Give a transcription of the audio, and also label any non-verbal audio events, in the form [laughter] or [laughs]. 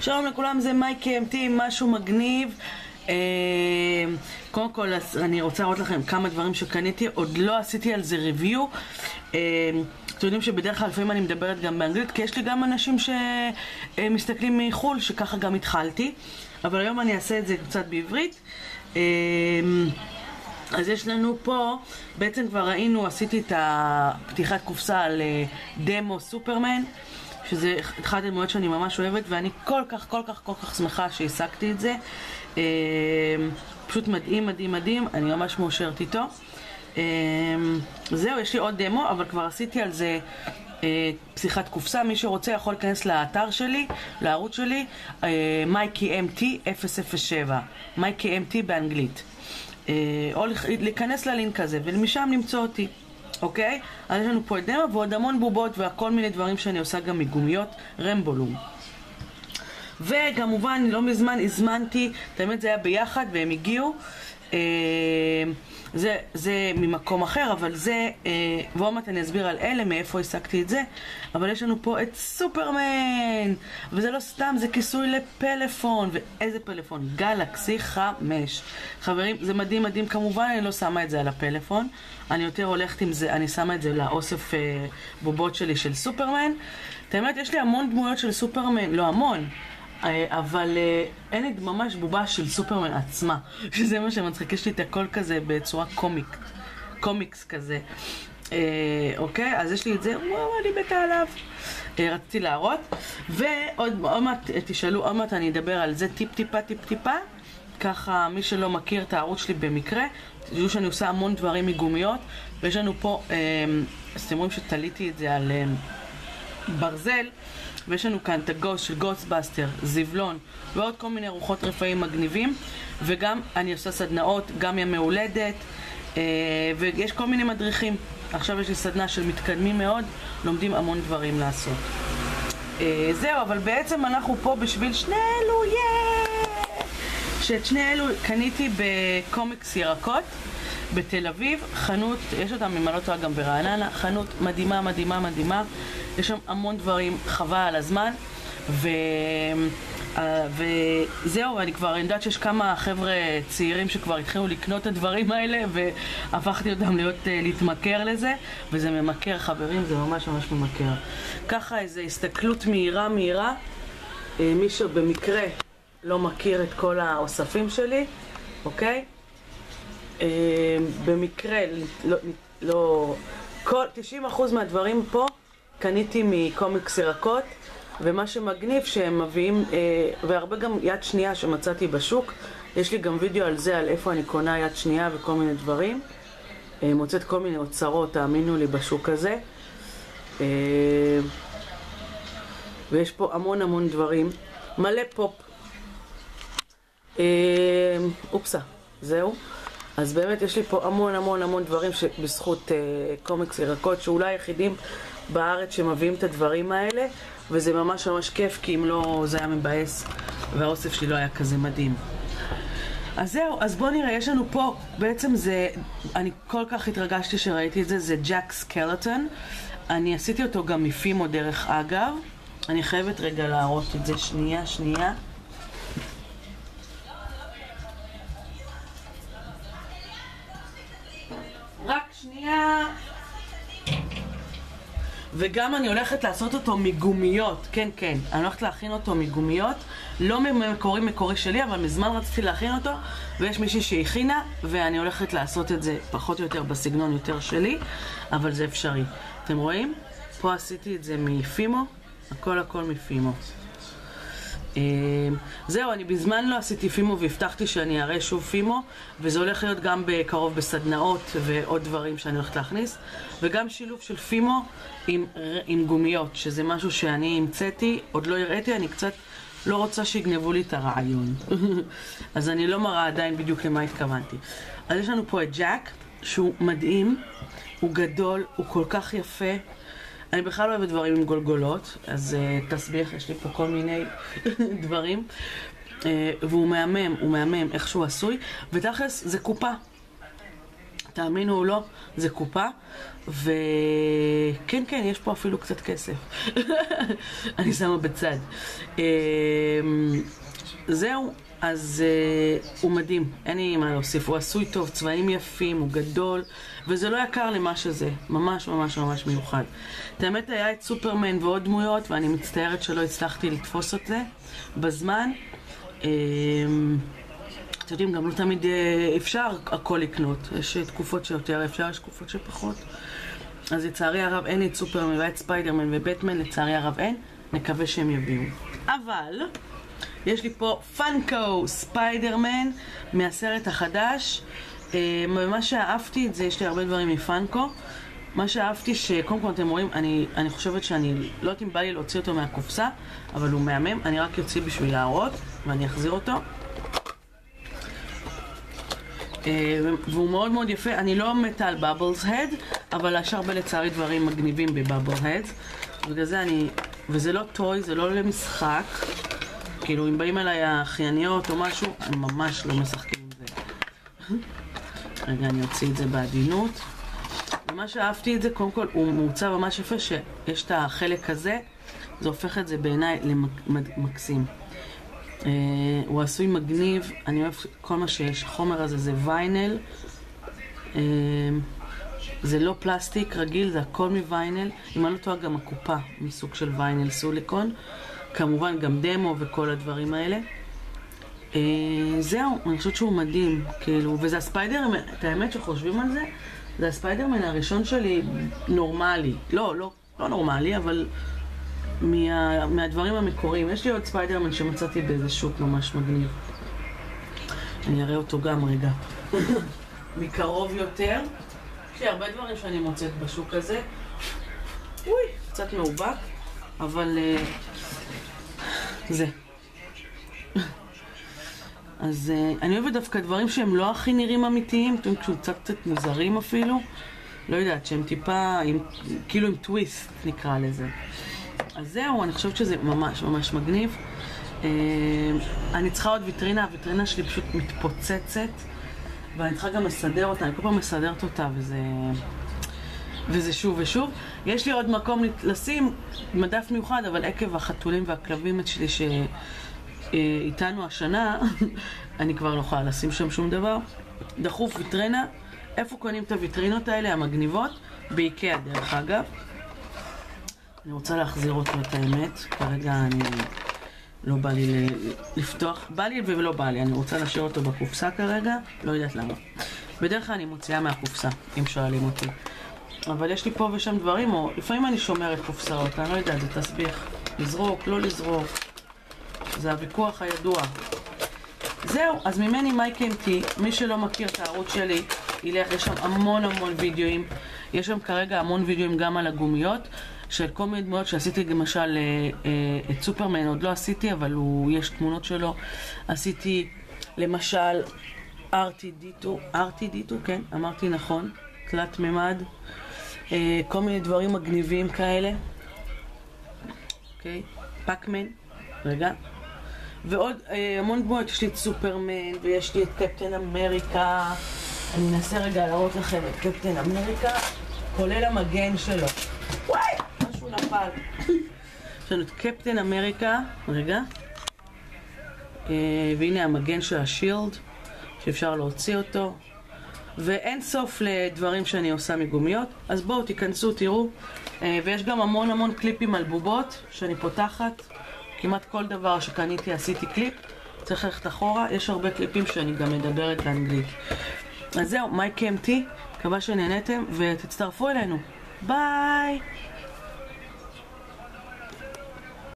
שלום לכולם, זה מייק KMT, משהו מגניב. אה, קודם כל, אני רוצה להראות לכם כמה דברים שקניתי, עוד לא עשיתי על זה ריוויו. אה, אתם יודעים שבדרך כלל לפעמים אני מדברת גם באנגלית, כי יש לי גם אנשים שמסתכלים מחו"ל, שככה גם התחלתי. אבל היום אני אעשה את זה קצת בעברית. אה, אז יש לנו פה, בעצם כבר ראינו, עשיתי את הפתיחת קופסה על דמו סופרמן, שזה אחד הדמויות שאני ממש אוהבת, ואני כל כך, כל כך, כל כך שמחה שהשגתי את זה. אה, פשוט מדהים, מדהים, מדהים, אני ממש מאושרת איתו. אה, זהו, יש לי עוד דמו, אבל כבר עשיתי על זה פתיחת קופסה, מי שרוצה יכול להיכנס לאתר שלי, לערוץ שלי, מייקי MT 007, מייקי MT באנגלית. או להיכנס ללינק הזה ומשם למצוא אותי, אוקיי? אז יש לנו פה את דמו ועוד המון בובות וכל מיני דברים שאני עושה גם מגומיות, רמבולום. וכמובן, לא מזמן הזמנתי, האמת זה היה ביחד והם הגיעו. זה, זה ממקום אחר, אבל זה, אה, ועוד מעט אני אסביר על אלה, מאיפה השגתי את זה, אבל יש לנו פה את סופרמן! וזה לא סתם, זה כיסוי לפלאפון, ואיזה פלאפון? גלקסי 5. חברים, זה מדהים מדהים, כמובן אני לא שמה את זה על הפלאפון, אני יותר הולכת עם זה, אני שמה את זה לאוסף אה, בובות שלי של סופרמן. את האמת, יש לי המון דמויות של סופרמן, לא המון. אה, אבל אה, אין לי ממש בובה של סופרמן עצמה, [laughs] שזה מה שמצחיק, יש לי את הכל כזה בצורה קומיק, קומיקס כזה. אה, אוקיי, אז יש לי את זה, וואו, אני מתה עליו. אה, רציתי להראות, ועוד מעט תשאלו, עוד מעט אני אדבר על זה טיפ טיפה טיפ טיפה. ככה, מי שלא מכיר את הערוץ שלי במקרה, תדעו שאני עושה המון דברים מגומיות, ויש לנו פה, אה, אז אתם רואים שתליתי את זה על אה, ברזל. ויש לנו כאן את הגוסט של גוסטבאסטר, זבלון ועוד כל מיני ארוחות רפאים מגניבים וגם אני עושה סדנאות, גם ימי הולדת אה, ויש כל מיני מדריכים עכשיו יש לי סדנה של מתקדמים מאוד, לומדים המון דברים לעשות אה, זהו, אבל בעצם אנחנו פה בשביל שני אלו, יאיי! שאת שני אלו קניתי בקומיקס ירקות בתל אביב, חנות, יש אותה ממלא אותה גם ברעננה, חנות מדהימה, מדהימה, מדהימה, יש שם המון דברים, חבל על הזמן, ו... אה, וזהו, אני כבר, אני יודעת שיש כמה חבר'ה צעירים שכבר התחילו לקנות את הדברים האלה והפכתי אותם להיות, אה, להתמכר לזה וזה ממכר חברים, זה ממש ממש ממכר. ככה איזו הסתכלות מהירה מהירה, אה, מי שבמקרה לא מכיר את כל האוספים שלי, אוקיי? במקרה, לא, לא, כל, 90% מהדברים פה קניתי מקומיקס ירקות ומה שמגניב שהם מביאים, אה, והרבה גם יד שנייה שמצאתי בשוק, יש לי גם וידאו על זה, על איפה אני קונה יד שנייה וכל מיני דברים. אה, מוצאת כל מיני אוצרות, תאמינו לי, בשוק הזה. אה, ויש פה המון המון דברים. מלא פופ. אה, אופסה, זהו. אז באמת יש לי פה המון המון המון דברים שבזכות אה, קומיקס ירקות, שאולי היחידים בארץ שמביאים את הדברים האלה, וזה ממש ממש כיף, כי אם לא זה היה מבאס, והאוסף שלי לא היה כזה מדהים. אז זהו, אז בואו נראה, יש לנו פה, בעצם זה, אני כל כך התרגשתי שראיתי את זה, זה ג'ק סקלטון. אני עשיתי אותו גם מפימו דרך אגב. אני חייבת רגע להראות את זה שנייה, שנייה. וגם אני הולכת לעשות אותו מגומיות, כן כן, אני הולכת להכין אותו מגומיות, לא ממקורי מקורי שלי, אבל מזמן רציתי להכין אותו, ויש מישהי שהכינה, ואני הולכת לעשות את זה פחות או יותר בסגנון יותר שלי, אבל זה אפשרי. אתם רואים? פה עשיתי את זה מפימו, הכל הכל מפימו. אמ, זהו, אני בזמן לא עשיתי פימו והבטחתי שאני אראה שוב פימו וזה הולך להיות גם בקרוב בסדנאות ועוד דברים שאני הולכת להכניס וגם שילוב של פימו עם, עם גומיות, שזה משהו שאני המצאתי, עוד לא הראיתי, אני קצת לא רוצה שיגנבו לי את הרעיון. [laughs] אז אני לא מראה עדיין בדיוק למה התכוונתי. אז יש לנו פה את ג'אק שהוא מדהים, הוא גדול, הוא כל כך יפה אני בכלל לא אוהבת דברים עם גולגולות, אז uh, תסביך, יש לי פה כל מיני [laughs] דברים. Uh, והוא מהמם, הוא מהמם איך שהוא עשוי, ותכלס זה קופה. תאמינו או לא, זה קופה, וכן, כן, יש פה אפילו קצת כסף. [laughs] אני שמה בצד. אמ, זהו, אז uh, הוא מדהים, אין לי מה להוסיף, הוא עשוי טוב, צבעים יפים, הוא גדול, וזה לא יקר למה שזה, ממש ממש ממש מיוחד. את האמת היה את סופרמן ועוד דמויות, ואני מצטערת שלא הצלחתי לתפוס את זה בזמן. Uh, אתם יודעים, גם לא תמיד uh, אפשר הכל לקנות, יש תקופות שיותר אפשר, יש תקופות שפחות. אז לצערי הרב אין את סופרמן ואת ספיידרמן ובטמן, לצערי הרב אין, נקווה שהם יביאו. אבל... יש לי פה פאנקו ספיידרמן מהסרט החדש. אה, מה שאהבתי את זה, יש לי הרבה דברים מפאנקו. מה שאהבתי שקודם כל אתם רואים, אני, אני חושבת שאני, לא יודעת אם בא לי להוציא אותו מהקופסה, אבל הוא מהמם, אני רק אוציא בשביל להראות, ואני אחזיר אותו. אה, והוא מאוד מאוד יפה, אני לא מתה על בבלס הד, אבל יש הרבה לצערי דברים מגניבים בבבל הד. בגלל זה אני, וזה לא טוי, זה לא למשחק. כאילו, אם באים אליי האחייניות או משהו, הם ממש לא משחקים עם זה. רגע, אני אוציא את זה בעדינות. ומה שאהבתי את זה, קודם כל, הוא מעוצב ממש יפה, שיש את החלק הזה, זה הופך את זה בעיניי למקסים. Uh, הוא עשוי מגניב, אני אוהב כל מה שיש. החומר הזה זה ויינל. Uh, זה לא פלסטיק רגיל, זה הכל מוויינל. אם אני לא טועה, גם הקופה מסוג של ויינל סוליקון. כמובן גם דמו וכל הדברים האלה. אה, זהו, אני חושבת שהוא מדהים, כאילו, וזה הספיידרמן, את האמת שחושבים על זה, זה הספיידרמן הראשון שלי נורמלי. לא, לא, לא נורמלי, אבל מה, מהדברים המקוריים. יש לי עוד ספיידרמן שמצאתי באיזה שוק ממש מגניב. אני אראה אותו גם רגע. מקרוב יותר. יש לי הרבה דברים שאני מוצאת בשוק הזה. אוי, קצת מאובק, אבל... Uh, זה. אז uh, אני אוהבת דווקא דברים שהם לא הכי נראים אמיתיים, אתם יודעים, קצת קצת מוזרים אפילו. לא יודעת, שהם טיפה, עם, כאילו עם טוויסט נקרא לזה. אז זהו, אני חושבת שזה ממש ממש מגניב. Uh, אני צריכה עוד ויטרינה, הוויטרינה שלי פשוט מתפוצצת, ואני צריכה גם לסדר אותה, אני כל פעם מסדרת אותה, וזה... וזה שוב ושוב. יש לי עוד מקום לשים מדף מיוחד, אבל עקב החתולים והכלבים שלי שאיתנו השנה, [laughs] אני כבר לא יכולה לשים שם שום דבר. דחוף ויטרנה. איפה קונים את הוויטרינות האלה, המגניבות? באיקאה דרך אגב. אני רוצה להחזיר אותו את האמת, כרגע אני... לא בא לי לפתוח, בא לי ולא בא לי, אני רוצה להשאיר אותו בקופסה כרגע, לא יודעת למה. בדרך כלל אני מוציאה מהקופסה, אם שואלים אותי. אבל יש לי פה ושם דברים, או לפעמים אני שומרת קופסאות, אני לא יודעת, זה תסביך. לזרוק, לא לזרוק. זה הוויכוח הידוע. זהו, אז ממני מייק אמתי, מי שלא מכיר את הערוץ שלי, ילך, יש שם המון המון וידאוים. יש שם כרגע המון וידאוים גם על הגומיות, של כל מיני דמויות שעשיתי למשל אה, אה, את סופרמן, עוד לא עשיתי, אבל הוא, יש תמונות שלו. עשיתי למשל ארטי דיטו, ארטי דיטו, כן, אמרתי נכון, תלת מימד. אה, כל מיני דברים מגניבים כאלה. אוקיי? פאקמן, רגע. ועוד אה, המון דמויות, יש לי את סופרמן, ויש לי את קפטן אמריקה. אני אנסה רגע להראות לכם את קפטן אמריקה, כולל המגן שלו. וואי, משהו נפל. יש לנו את קפטן אמריקה, רגע. אה, והנה המגן של השילד, שאפשר להוציא אותו. ואין סוף לדברים שאני עושה מגומיות, אז בואו תיכנסו, תראו. אה, ויש גם המון המון קליפים על בובות שאני פותחת. כמעט כל דבר שקניתי עשיתי קליפ. צריך ללכת אחורה, יש הרבה קליפים שאני גם מדברת באנגלית. אז זהו, מייק אמתי, מקווה שנהנתם ותצטרפו אלינו. ביי!